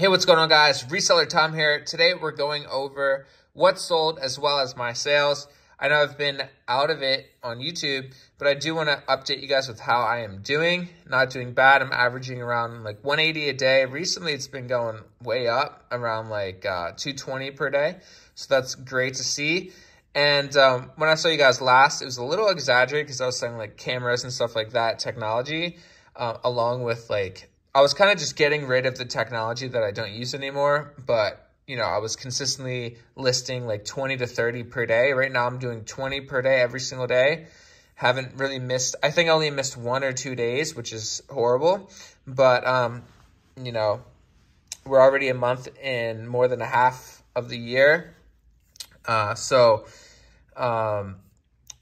Hey, what's going on guys? Reseller Tom here. Today we're going over what sold as well as my sales. I know I've been out of it on YouTube, but I do want to update you guys with how I am doing. Not doing bad. I'm averaging around like 180 a day. Recently, it's been going way up around like uh, 220 per day. So that's great to see. And um, when I saw you guys last, it was a little exaggerated because I was saying like cameras and stuff like that, technology, uh, along with like, I was kind of just getting rid of the technology that I don't use anymore. But, you know, I was consistently listing like 20 to 30 per day. Right now I'm doing 20 per day every single day. Haven't really missed, I think I only missed one or two days, which is horrible. But, um, you know, we're already a month in more than a half of the year uh, so, um,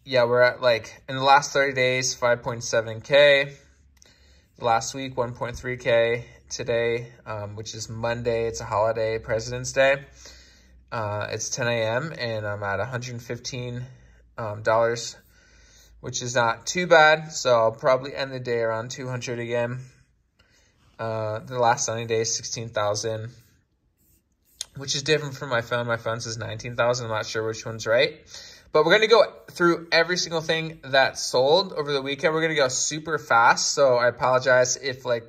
yeah, we're at like in the last 30 days, 5.7K. Last week, 1.3K. Today, um, which is Monday, it's a holiday, President's Day. Uh, it's 10 a.m. and I'm at 115 um, dollars, which is not too bad. So I'll probably end the day around 200 again. Uh, the last 90 days, 16,000 which is different from my phone. My phone says 19,000. I'm not sure which one's right. But we're going to go through every single thing that sold over the weekend. We're going to go super fast. So I apologize if like,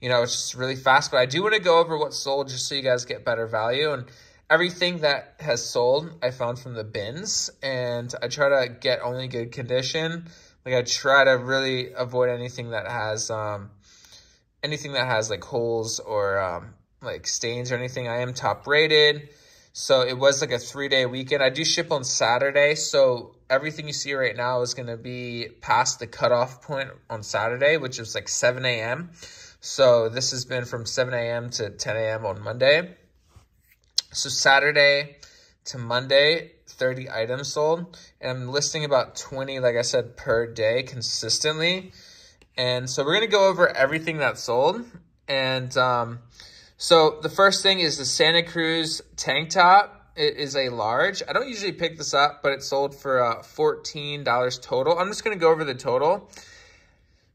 you know, it's just really fast. But I do want to go over what sold just so you guys get better value. And everything that has sold, I found from the bins. And I try to get only good condition. Like I try to really avoid anything that has, um, anything that has like holes or, um, like stains or anything. I am top rated. So it was like a three day weekend. I do ship on Saturday. So everything you see right now is going to be past the cutoff point on Saturday, which is like 7 a.m. So this has been from 7 a.m. to 10 a.m. on Monday. So Saturday to Monday, 30 items sold. And I'm listing about 20, like I said, per day consistently. And so we're going to go over everything that sold. And um, so the first thing is the Santa Cruz tank top. It is a large. I don't usually pick this up, but it sold for uh, $14 total. I'm just going to go over the total.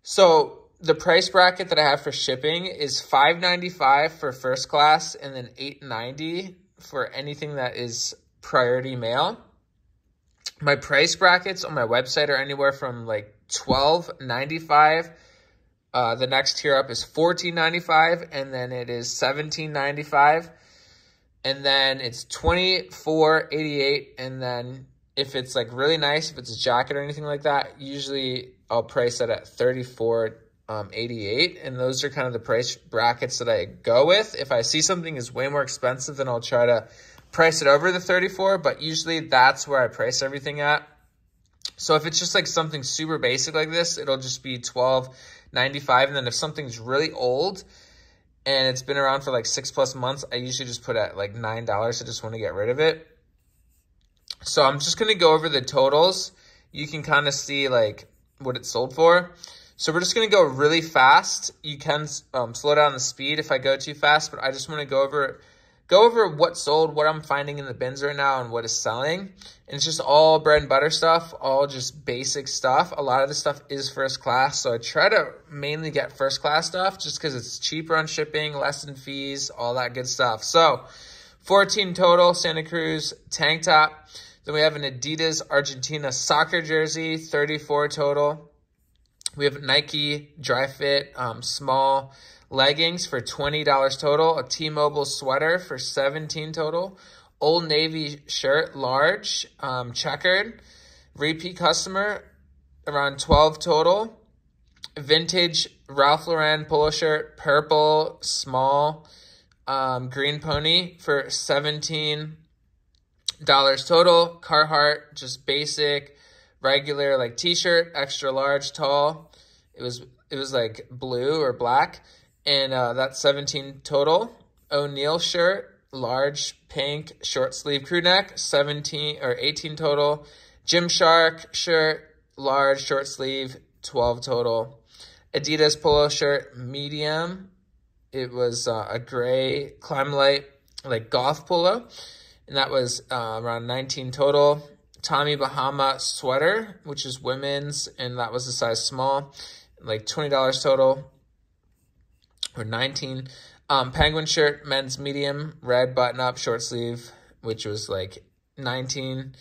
So the price bracket that I have for shipping is $5.95 for first class and then $8.90 for anything that is priority mail. My price brackets on my website are anywhere from like $12.95 uh, the next tier up is fourteen ninety five, and then it is seventeen ninety five, and then it's twenty four eighty eight, and then if it's like really nice, if it's a jacket or anything like that, usually I'll price it at thirty four um, 88 and those are kind of the price brackets that I go with. If I see something is way more expensive, then I'll try to price it over the 34, but usually that's where I price everything at. So if it's just like something super basic like this, it'll just be 12 95 and then if something's really old and it's been around for like six plus months, I usually just put at like $9. I just want to get rid of it. So I'm just going to go over the totals. You can kind of see like what it sold for. So we're just going to go really fast. You can um, slow down the speed if I go too fast, but I just want to go over go over what sold, what I'm finding in the bins right now, and what is selling. And it's just all bread and butter stuff, all just basic stuff. A lot of the stuff is first class, so I try to mainly get first class stuff just because it's cheaper on shipping, less in fees, all that good stuff. So 14 total, Santa Cruz tank top. Then we have an Adidas Argentina soccer jersey, 34 total. We have Nike Dri-FIT um, small leggings for $20 total, a T-Mobile sweater for 17 total, Old Navy shirt, large, um, checkered, repeat customer, around 12 total, vintage Ralph Lauren polo shirt, purple, small, um, green pony for $17 total, Carhartt, just basic, regular, like t-shirt, extra large, tall, it was, it was like blue or black, and uh, that's 17 total. O'Neill shirt, large pink short sleeve crew neck, 17 or 18 total. Gymshark shirt, large short sleeve, 12 total. Adidas polo shirt, medium. It was uh, a gray Climalite, like golf polo, and that was uh, around 19 total. Tommy Bahama sweater, which is women's, and that was a size small, like $20 total or 19. Um, penguin shirt, men's medium, red button up, short sleeve, which was like 19.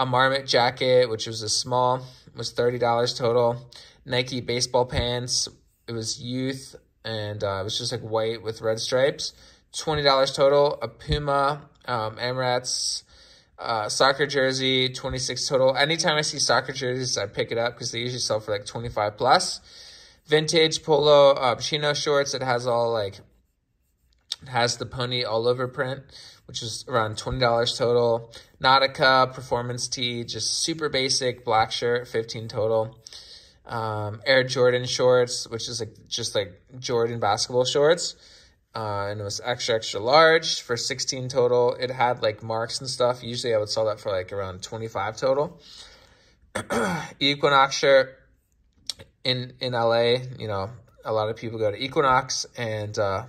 A marmot jacket, which was a small, was $30 total. Nike baseball pants, it was youth, and uh, it was just like white with red stripes. $20 total. A Puma, um, Emirates, uh, soccer jersey, 26 total. Anytime I see soccer jerseys, I pick it up because they usually sell for like 25 plus. Vintage polo, uh, chino shorts. It has all like, it has the pony all over print, which is around $20 total. Nautica performance tee, just super basic black shirt, 15 total. Um, Air Jordan shorts, which is like just like Jordan basketball shorts. Uh, and it was extra, extra large for 16 total. It had like marks and stuff. Usually I would sell that for like around 25 total. Equinox shirt in, in LA, you know, a lot of people go to Equinox and, uh,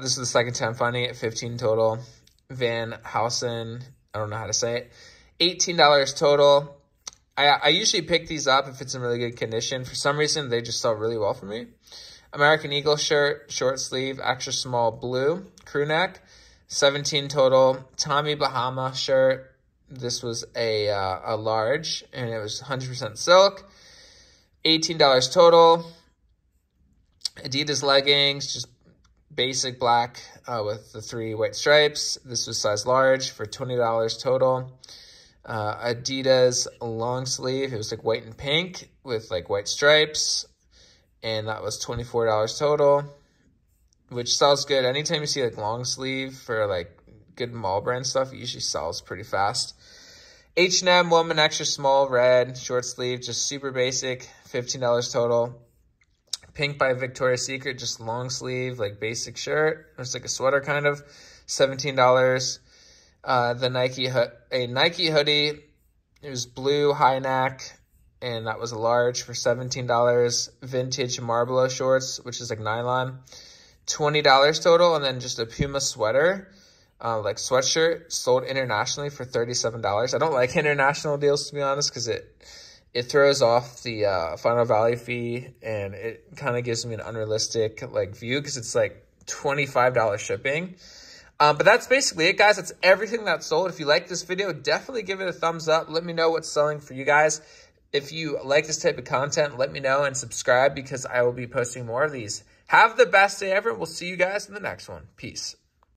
this is the second time finding it, 15 total. Van Housen, I don't know how to say it. $18 total. I, I usually pick these up if it's in really good condition. For some reason, they just sell really well for me. American Eagle shirt, short sleeve, extra small blue, crew neck, 17 total. Tommy Bahama shirt. This was a, uh, a large, and it was 100% silk. $18 total. Adidas leggings, just basic black uh, with the three white stripes. This was size large for $20 total. Uh, Adidas long sleeve. It was like white and pink with like white stripes and that was $24 total, which sells good. Anytime you see like long sleeve for like good mall brand stuff, it usually sells pretty fast. H&M woman extra small red short sleeve, just super basic, $15 total. Pink by Victoria's Secret, just long sleeve, like basic shirt. It's like a sweater kind of, $17. Uh, the Nike, a Nike hoodie, it was blue, high neck, and that was a large for $17. Vintage Marlboro shorts, which is like nylon, $20 total. And then just a Puma sweater, uh, like sweatshirt, sold internationally for $37. I don't like international deals, to be honest, because it it throws off the uh, final value fee and it kind of gives me an unrealistic like view because it's like $25 shipping. Um, but that's basically it, guys. That's everything that's sold. If you like this video, definitely give it a thumbs up. Let me know what's selling for you guys. If you like this type of content, let me know and subscribe because I will be posting more of these. Have the best day ever. We'll see you guys in the next one. Peace.